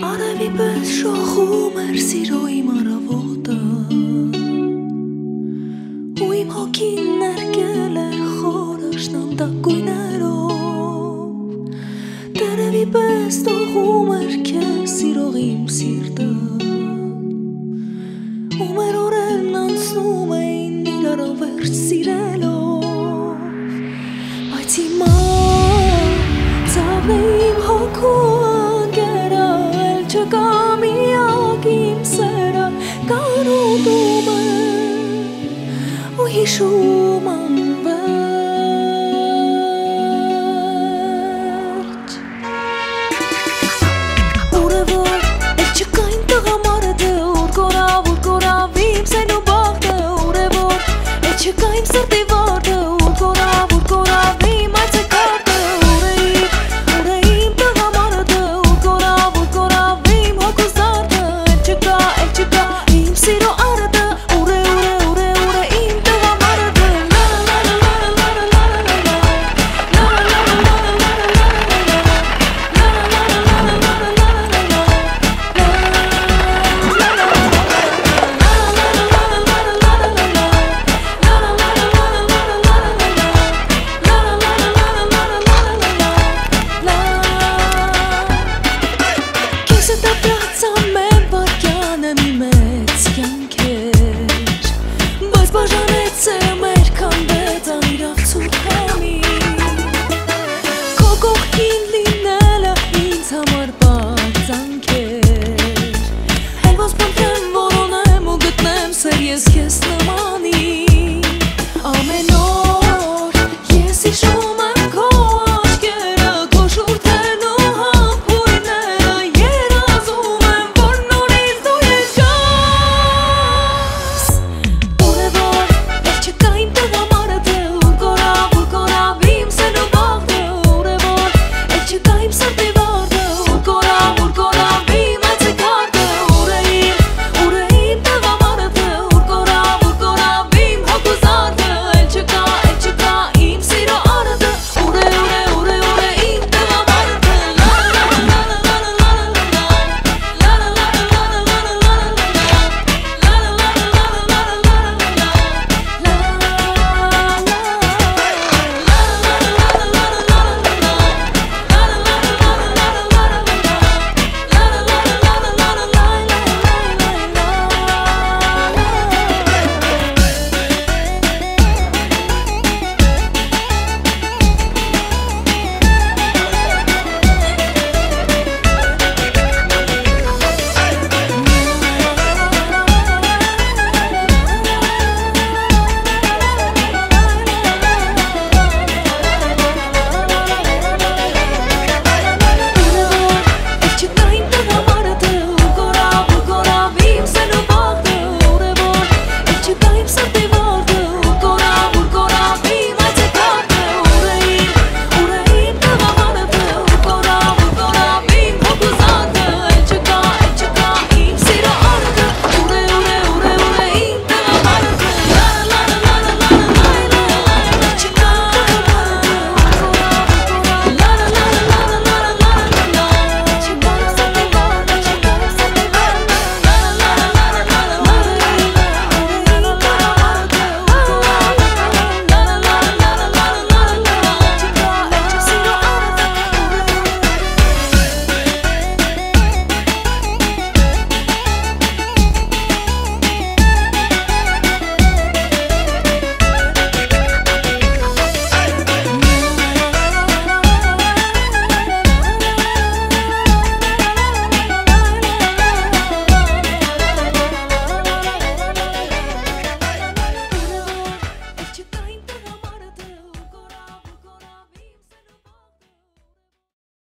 Արևի պես շոխում էր սիրո իմ առավոտը Ու իմ հոգին ներկել էր խորը շնամտակույներով Տերևի պես տողում էր կեզ սիրող իմ սիրտը Ու մեր օրերն անցնում էին իրարով վերջ սիրելով Բայց հիմա ծավն իմ հոգու չկա միակ իմ սերը կանուտում է ու հիշում անվերջ Ուր է որ էլ չկա իմ տղամարը դե ուր կորավ ուր կորավ իմ սեն ու բաղթը ուր է որ էլ չկա իմ սրտի